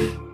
Yeah.